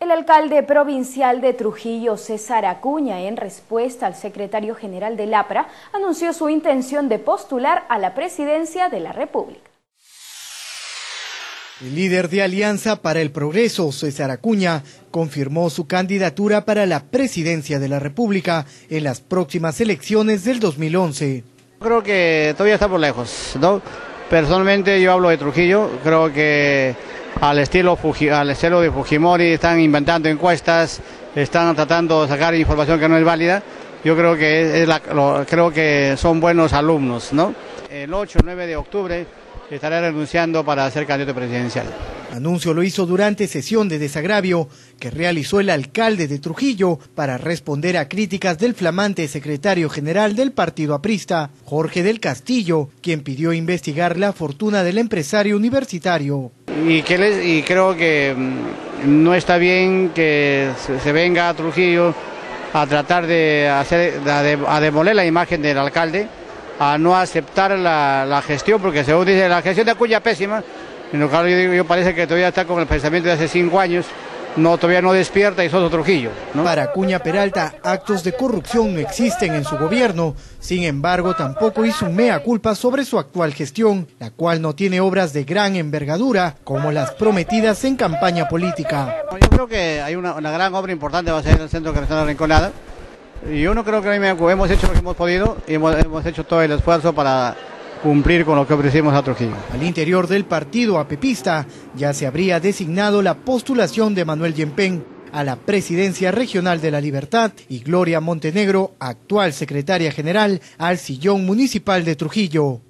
El alcalde provincial de Trujillo, César Acuña, en respuesta al secretario general del APRA, anunció su intención de postular a la presidencia de la República. El líder de Alianza para el Progreso, César Acuña, confirmó su candidatura para la presidencia de la República en las próximas elecciones del 2011. Creo que todavía estamos lejos, ¿no? Personalmente yo hablo de Trujillo, creo que al estilo, al estilo de Fujimori, están inventando encuestas, están tratando de sacar información que no es válida. Yo creo que, es creo que son buenos alumnos, ¿no? El 8 o 9 de octubre estaré renunciando para ser candidato presidencial. Anuncio lo hizo durante sesión de desagravio que realizó el alcalde de Trujillo para responder a críticas del flamante secretario general del partido aprista, Jorge del Castillo, quien pidió investigar la fortuna del empresario universitario. Y, que les, y creo que mm, no está bien que se venga a Trujillo a tratar de hacer a demoler la imagen del alcalde a no aceptar la, gestión, porque según dice, la gestión de Acuña pésima, en lo cual yo, parece que todavía está con el pensamiento de hace cinco años, no, todavía no despierta y otro Trujillo. Para Acuña Peralta, actos de corrupción no existen en su gobierno, sin embargo tampoco hizo un mea culpa sobre su actual gestión, la cual no tiene obras de gran envergadura como las prometidas en campaña política. Yo creo que hay una, gran obra importante, va a ser el Centro Carretera Rinconada, y yo no creo que hemos hecho lo que hemos podido y hemos, hecho todo el esfuerzo para cumplir con lo que ofrecimos a Trujillo. Al interior del partido apepista ya se habría designado la postulación de Manuel Yempén a la presidencia regional de la Libertad y Gloria Montenegro, actual secretaria general, al sillón municipal de Trujillo.